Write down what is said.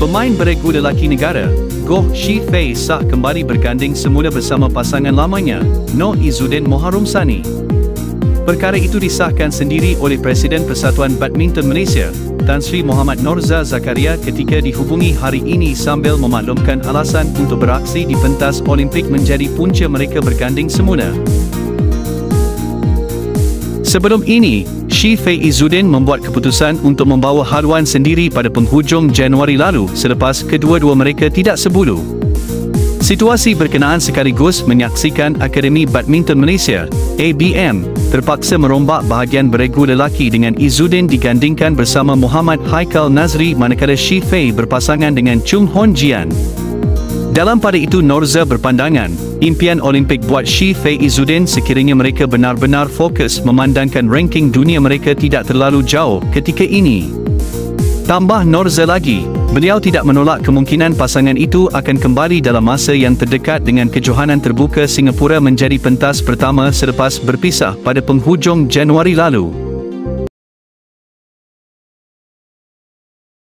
Pemain beregu lelaki negara, Goh Shi Fei sah kembali berganding semula bersama pasangan lamanya, Noh Izzuddin Moharum Sani. Perkara itu disahkan sendiri oleh Presiden Persatuan Badminton Malaysia, Tan Sri Muhammad Norza Zakaria ketika dihubungi hari ini sambil memaklumkan alasan untuk beraksi di pentas Olimpik menjadi punca mereka berganding semula. Sebelum ini, Shi Fei Izzuddin membuat keputusan untuk membawa haluan sendiri pada penghujung Januari lalu selepas kedua-dua mereka tidak sebulu. Situasi berkenaan sekaligus menyaksikan Akademi Badminton Malaysia, ABM, terpaksa merombak bahagian beregu lelaki dengan Izzuddin digandingkan bersama Muhammad Haikal Nazri manakala Shi Fei berpasangan dengan Chung Hon Jian. Dalam pada itu Norza berpandangan, impian Olimpik buat Shi Fei Izzuddin sekiranya mereka benar-benar fokus memandangkan ranking dunia mereka tidak terlalu jauh ketika ini. Tambah Norza lagi, beliau tidak menolak kemungkinan pasangan itu akan kembali dalam masa yang terdekat dengan kejohanan terbuka Singapura menjadi pentas pertama selepas berpisah pada penghujung Januari lalu.